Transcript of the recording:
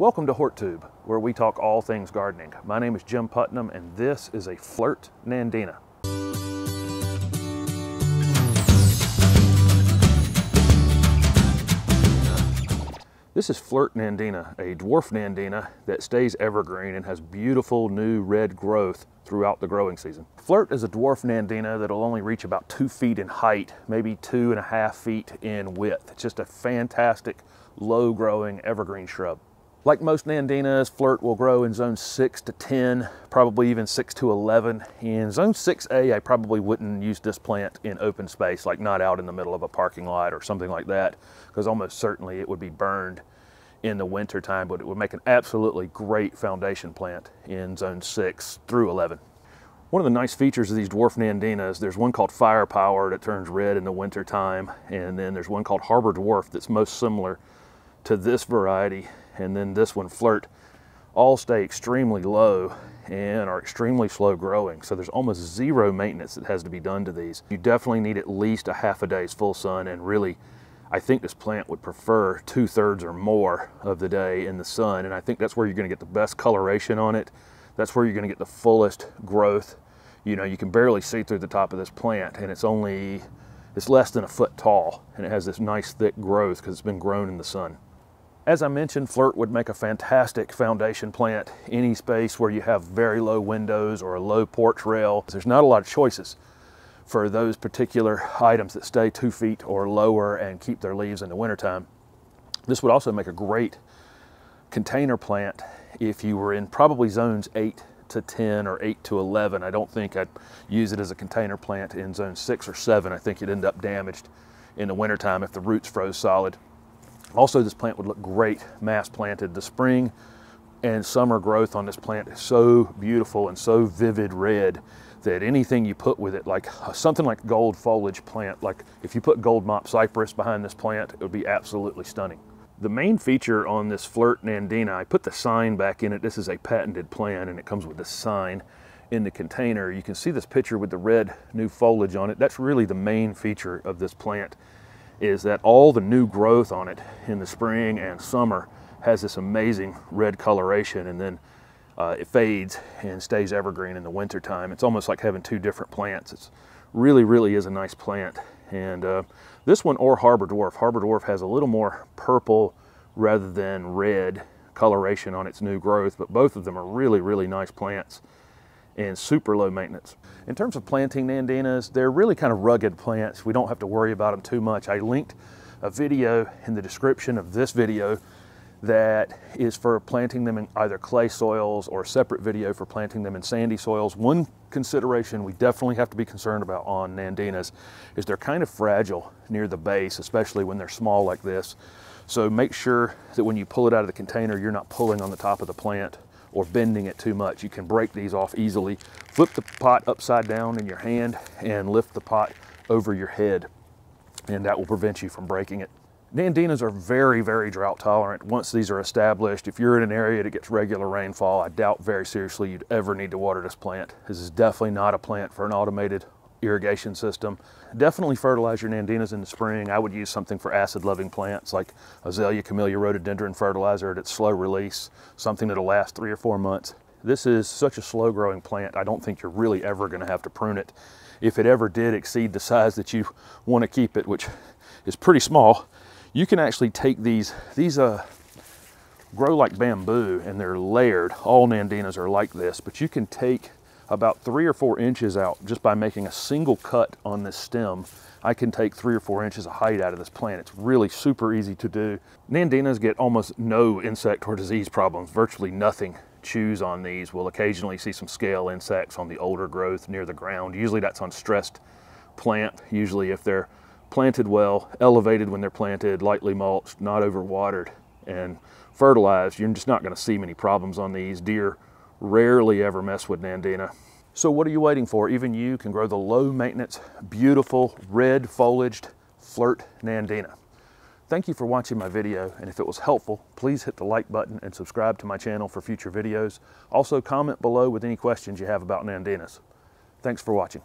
Welcome to HortTube, where we talk all things gardening. My name is Jim Putnam, and this is a Flirt Nandina. This is Flirt Nandina, a dwarf Nandina that stays evergreen and has beautiful new red growth throughout the growing season. Flirt is a dwarf Nandina that'll only reach about two feet in height, maybe two and a half feet in width. It's just a fantastic low growing evergreen shrub. Like most Nandinas, Flirt will grow in zone 6 to 10, probably even 6 to 11. In zone 6A, I probably wouldn't use this plant in open space, like not out in the middle of a parking lot or something like that, because almost certainly it would be burned in the winter time, but it would make an absolutely great foundation plant in zone 6 through 11. One of the nice features of these dwarf Nandinas, there's one called Firepower that turns red in the winter time, and then there's one called Harbor Dwarf that's most similar to this variety and then this one flirt all stay extremely low and are extremely slow growing. So there's almost zero maintenance that has to be done to these. You definitely need at least a half a day's full sun and really I think this plant would prefer two thirds or more of the day in the sun. And I think that's where you're gonna get the best coloration on it. That's where you're gonna get the fullest growth. You know, you can barely see through the top of this plant and it's only, it's less than a foot tall and it has this nice thick growth because it's been grown in the sun. As I mentioned, Flirt would make a fantastic foundation plant any space where you have very low windows or a low porch rail. There's not a lot of choices for those particular items that stay two feet or lower and keep their leaves in the wintertime. This would also make a great container plant if you were in probably zones 8 to 10 or 8 to 11. I don't think I'd use it as a container plant in zone 6 or 7. I think you'd end up damaged in the wintertime if the roots froze solid. Also, this plant would look great mass planted. The spring and summer growth on this plant is so beautiful and so vivid red that anything you put with it, like something like gold foliage plant, like if you put gold mop cypress behind this plant, it would be absolutely stunning. The main feature on this Flirt Nandina, I put the sign back in it. This is a patented plant and it comes with this sign in the container. You can see this picture with the red new foliage on it. That's really the main feature of this plant is that all the new growth on it in the spring and summer has this amazing red coloration and then uh, it fades and stays evergreen in the winter time. It's almost like having two different plants. It's really, really is a nice plant. And uh, this one or Harbor Dwarf. Harbor Dwarf has a little more purple rather than red coloration on its new growth, but both of them are really, really nice plants and super low maintenance. In terms of planting Nandinas, they're really kind of rugged plants. We don't have to worry about them too much. I linked a video in the description of this video that is for planting them in either clay soils or a separate video for planting them in sandy soils. One consideration we definitely have to be concerned about on Nandinas is they're kind of fragile near the base, especially when they're small like this. So make sure that when you pull it out of the container, you're not pulling on the top of the plant or bending it too much. You can break these off easily. Flip the pot upside down in your hand and lift the pot over your head and that will prevent you from breaking it. Nandinas are very, very drought tolerant once these are established. If you're in an area that gets regular rainfall, I doubt very seriously you'd ever need to water this plant. This is definitely not a plant for an automated irrigation system. Definitely fertilize your Nandinas in the spring. I would use something for acid-loving plants like Azalea camellia rhododendron fertilizer at its slow release, something that'll last three or four months. This is such a slow growing plant, I don't think you're really ever gonna have to prune it. If it ever did exceed the size that you wanna keep it, which is pretty small, you can actually take these, these uh, grow like bamboo and they're layered. All Nandinas are like this, but you can take about three or four inches out just by making a single cut on this stem. I can take three or four inches of height out of this plant. It's really super easy to do. Nandinas get almost no insect or disease problems, virtually nothing chews on these. We'll occasionally see some scale insects on the older growth near the ground. Usually that's on stressed plant. Usually if they're planted well, elevated when they're planted, lightly mulched, not overwatered, and fertilized, you're just not gonna see many problems on these. Deer rarely ever mess with Nandina. So what are you waiting for? Even you can grow the low maintenance, beautiful, red foliaged flirt Nandina. Thank you for watching my video, and if it was helpful, please hit the like button and subscribe to my channel for future videos. Also comment below with any questions you have about Nandinas. Thanks for watching.